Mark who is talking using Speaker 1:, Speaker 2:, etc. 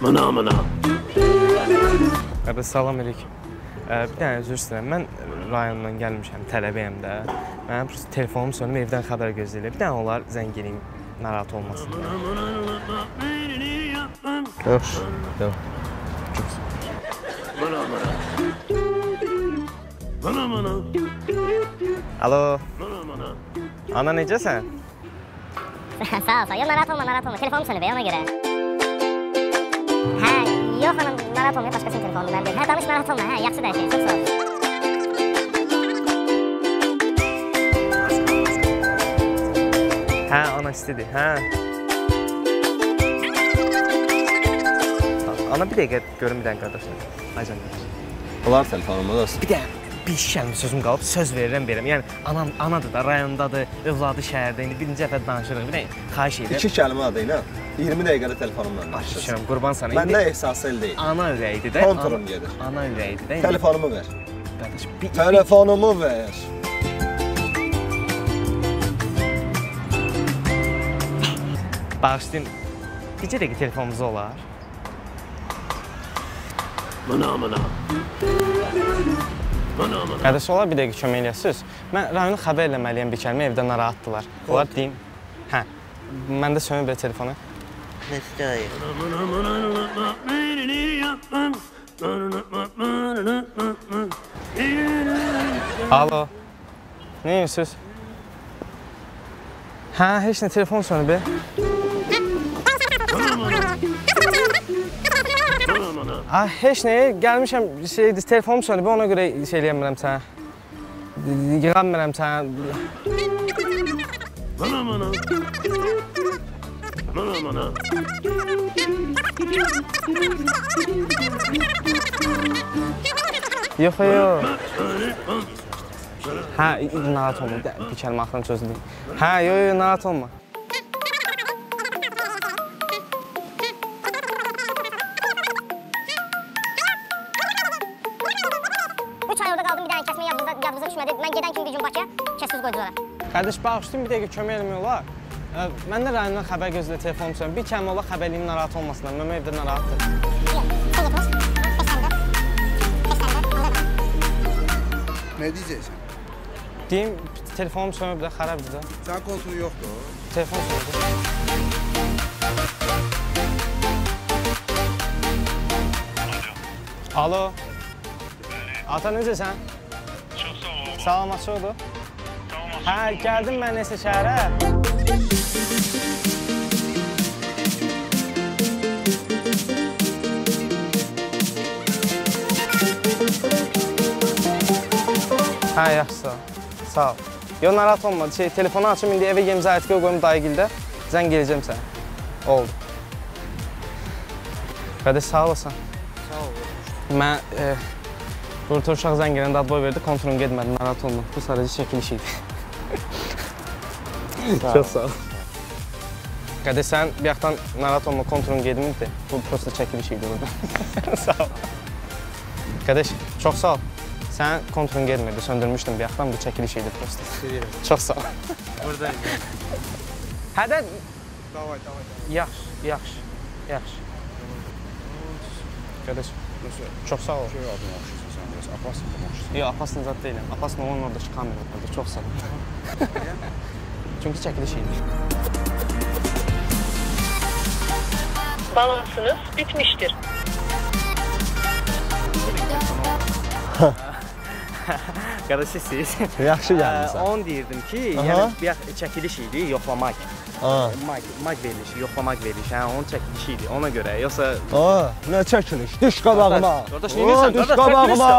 Speaker 1: Mına mına.
Speaker 2: Qardaş, salam əleykum. Ə, Bir dənə üzr istəyirəm. Mən rayondan gəlmişəm, tələbəyəm də. Mənim telefonum sönüb, evdən xəbər gözləyirlər. Bir dənə onlar zəng eləyim, narahat olmasın.
Speaker 3: Yaxşı. Yox.
Speaker 1: Mına mına. Mına mına.
Speaker 2: Alo,
Speaker 1: Mına mına.
Speaker 2: ana necəsən?
Speaker 4: sağ ol, sağ ol. Narahat olma, narahat olma. Telefonum はい、ヨハのマラソン目としかついてるコンビなんで、ダ
Speaker 2: メしマラソ
Speaker 4: ンな、はい、約束だし、そうそう。
Speaker 2: Ha ona istedi. Ha. Ona bir dəqiqə görüm bir dənə qardaşım. Aycan qardaş.
Speaker 3: Olar telefonumu dost.
Speaker 2: Bir dəqiqə. İki kəlmə sözüm qalıb, söz verirəm verəm. Yəni anam anadır da, rayondadır, övladı şəhərdə. İndi birinci dəfə danışırıq. Bir də xahiş edirəm.
Speaker 3: iki kəlmə adı ilə 20 dəqiqədə telefonumla danışırsın.
Speaker 2: Şükürəm, qurban sana.
Speaker 3: Məndə ehsas el deyil.
Speaker 2: ana ürəyidir də.
Speaker 3: Kontrolum
Speaker 2: ana-
Speaker 3: gedir.
Speaker 2: Ana ürəyidir də.
Speaker 3: Telefonumu ver.
Speaker 2: Qardaş, bir,
Speaker 3: Telefonumu ver.
Speaker 2: bağışlayın. Bircə dəqiqə telefonumuz olar.
Speaker 1: Mına mına.
Speaker 2: Qardaş, olar bir dəqiqə kömək eləyəsiniz? Mən rayonu xəbər eləməliyəm bir kəlmə, evdə narahatdılar. Onlar deyim. Hə. Məndə sönüb belə telefonu.
Speaker 1: Mına.
Speaker 2: Alo. Nə edirsiniz? Hə, heç nə telefon sönüb. be. Ah, heç nə, gəlmişəm, şeydir, telefonum sönüb, ona görə şey eləyəmirəm sənə. Yığamıram sənə.
Speaker 1: Mına mına. Mına mına.
Speaker 2: Yox, yox. Hə, narahat olma. Bir kəlmə axırın sözü deyim. Hə, yox, yox, narahat olma.
Speaker 4: Yadınıza, düşmedi. Ben giden kimi bir gün Bakıya kesiz koydular.
Speaker 2: Qardaş, bağışlayın, bir dəqiqə kömək eləmək olar. Mən də rayondan xəbər gözlə telefonum sönüb. Bir kəlmə ola xəbərliyim narahat olmasınlar. Mənim evdə narahatdır.
Speaker 5: Ne diyeceksin?
Speaker 2: Deyim, telefonum sönüb də, xarabdır da.
Speaker 5: Sen koltuğu yoktu.
Speaker 2: Telefon sönüb. Alo. Ata necəsən? Oldu.
Speaker 6: Tamam.
Speaker 2: Hə, gəldim mən nəsə şəhərə. Hə, yaxşı, sağ ol. Yox, narahat olma. Şey, telefonu açım, indi evə yemizə ətqə qoyum dayıgildə. Zəng gələcəm sənə. Oldu. Qardaş, sağ olasın. Sağ ol. Mən e, burada uşaq zəng gələndə adboy verdi, kontrolum getmədi, narahat olma. Bu sadəcə çəkiliş idi. Çox sağ ol. Qardaş, sən bir yaxdan narahat olma, kontrolun getmirdi. Bu prosta çəkiliş idi burada. sağ ol. Qardaş, çox sağ ol. Sən kontrolun getmirdi, söndürmüşdüm bir yaxdan, bu çəkiliş idi prosta. Çox sağ ol.
Speaker 5: Buradayım.
Speaker 2: Hə də,
Speaker 5: Davay davay davay.
Speaker 2: yaxşı, yaxşı, yaxşı. Qardaş,
Speaker 5: Nasıl?
Speaker 2: Çox sağ ol.
Speaker 5: Şey adını okşuyorsun sen biraz. Abbas'ın da okşuyorsun.
Speaker 2: Yox, Abbasın zad deyiləm. Abbasın onun oradakı kamera vardı. Çox sağ ol. Çünki çəkiliş idi.
Speaker 7: Balansınız bitmiştir.
Speaker 2: Qardaş siz.
Speaker 3: Yaxşı
Speaker 2: Ə,
Speaker 3: gəlmisən.
Speaker 2: Onu deyirdim ki, yəni çəkiliş idi, yoxlamaq.
Speaker 3: Ha.
Speaker 2: Mag, mag verilişi, yoxlamaq verilişi. Hə, onun çəkilişi idi. Ona görə, yoxsa
Speaker 3: Aa, nə çəkiliş? Düş qabağıma.
Speaker 2: Qardaş, neynirsən?
Speaker 3: Oo, Düş qabağıma.